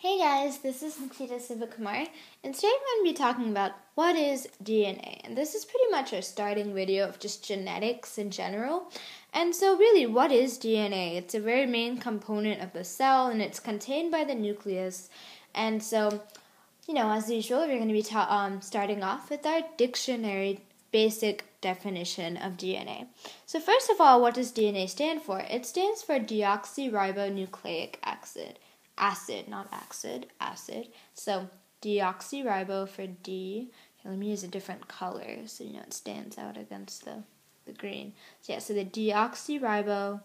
Hey guys, this is Nikita Sivakumar, and today I'm going to be talking about what is DNA. And this is pretty much a starting video of just genetics in general. And so, really, what is DNA? It's a very main component of the cell, and it's contained by the nucleus. And so, you know, as usual, we're going to be ta- um, starting off with our dictionary basic definition of DNA. So, first of all, what does DNA stand for? It stands for deoxyribonucleic acid. Acid, not acid, acid. So, deoxyribo for D. Here, let me use a different color so you know it stands out against the, the green. So, yeah, so the deoxyribo.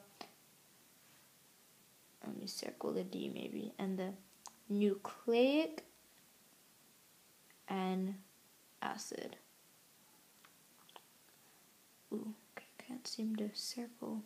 Let me circle the D maybe. And the nucleic and acid. Ooh, can't seem to circle.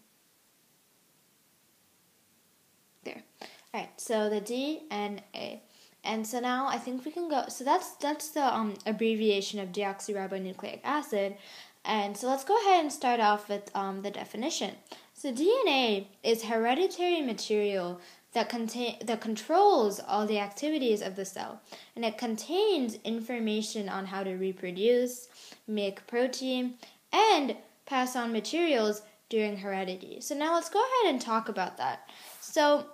There. Alright, so the DNA. And so now I think we can go so that's that's the um, abbreviation of deoxyribonucleic acid. And so let's go ahead and start off with um, the definition. So DNA is hereditary material that contain that controls all the activities of the cell and it contains information on how to reproduce, make protein, and pass on materials during heredity. So now let's go ahead and talk about that. So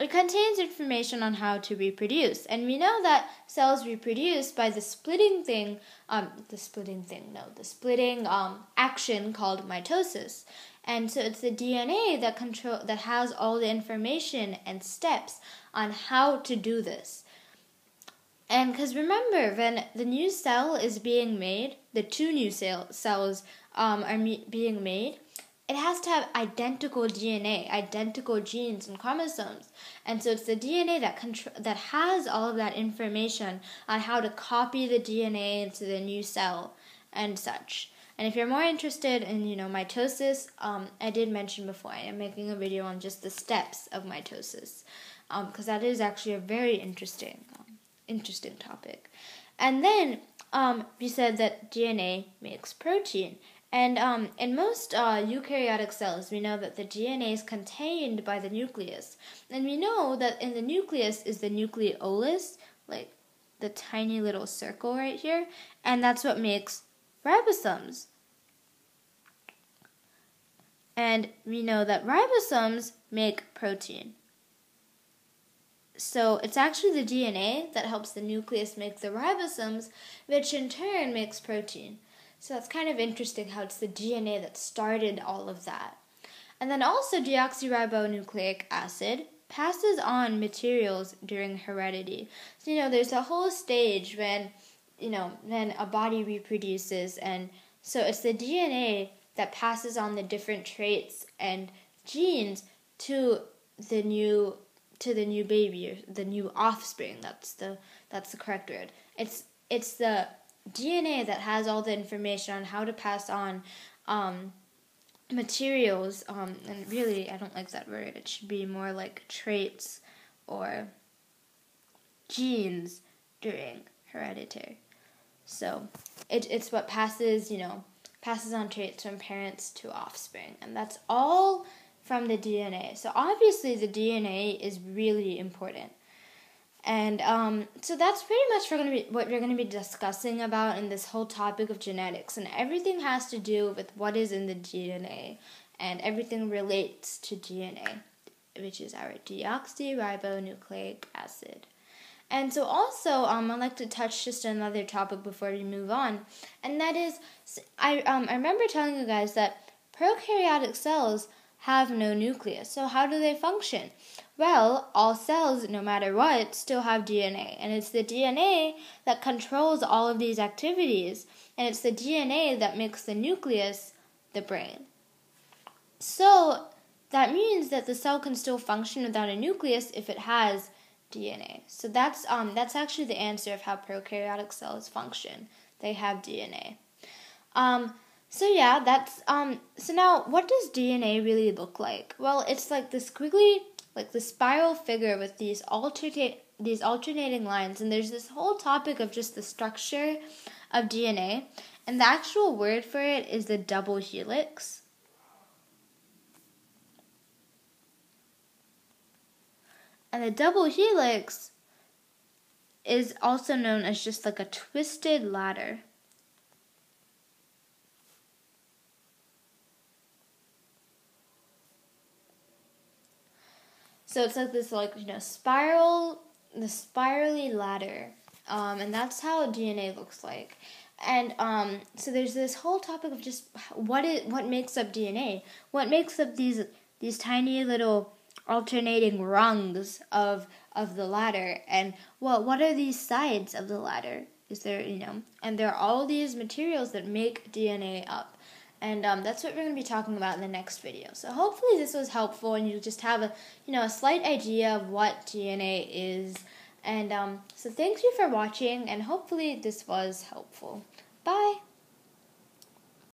it contains information on how to reproduce, and we know that cells reproduce by the splitting thing, um, the splitting thing, no, the splitting um, action called mitosis. And so it's the DNA that control that has all the information and steps on how to do this. And because remember, when the new cell is being made, the two new cell, cells um, are me- being made, it has to have identical DNA, identical genes and chromosomes. And so it's the DNA that contr- that has all of that information on how to copy the DNA into the new cell and such. And if you're more interested in, you know, mitosis, um, I did mention before I am making a video on just the steps of mitosis, because um, that is actually a very interesting, um, interesting topic. And then um, we said that DNA makes protein, and um, in most uh, eukaryotic cells, we know that the DNA is contained by the nucleus. And we know that in the nucleus is the nucleolus, like the tiny little circle right here, and that's what makes ribosomes. And we know that ribosomes make protein. So it's actually the DNA that helps the nucleus make the ribosomes, which in turn makes protein. So that's kind of interesting how it's the DNA that started all of that. And then also deoxyribonucleic acid passes on materials during heredity. So you know there's a whole stage when you know when a body reproduces and so it's the DNA that passes on the different traits and genes to the new to the new baby or the new offspring. That's the that's the correct word. It's it's the DNA that has all the information on how to pass on um, materials, um, and really, I don't like that word. It should be more like traits or genes during hereditary. So it, it's what passes, you know, passes on traits from parents to offspring, and that's all from the DNA. So obviously, the DNA is really important. And um, so that's pretty much gonna be, what we're going to be discussing about in this whole topic of genetics. And everything has to do with what is in the DNA, and everything relates to DNA, which is our deoxyribonucleic acid. And so, also, um, I'd like to touch just another topic before we move on, and that is, I um, I remember telling you guys that prokaryotic cells have no nucleus. So, how do they function? Well, all cells, no matter what, still have DNA, and it's the DNA that controls all of these activities, and it's the DNA that makes the nucleus the brain. So, that means that the cell can still function without a nucleus if it has DNA. So that's um that's actually the answer of how prokaryotic cells function. They have DNA. Um so yeah, that's um so now what does DNA really look like? Well, it's like this squiggly like the spiral figure with these alternate these alternating lines and there's this whole topic of just the structure of DNA and the actual word for it is the double helix. And the double helix is also known as just like a twisted ladder. So it's like this like you know spiral the spirally ladder. Um, and that's how DNA looks like. And um, so there's this whole topic of just what it what makes up DNA. What makes up these these tiny little alternating rungs of of the ladder and well what are these sides of the ladder is there you know and there are all these materials that make dna up and um, that's what we're going to be talking about in the next video. So hopefully this was helpful and you just have a you know a slight idea of what dna is. And um, so thank you for watching and hopefully this was helpful. Bye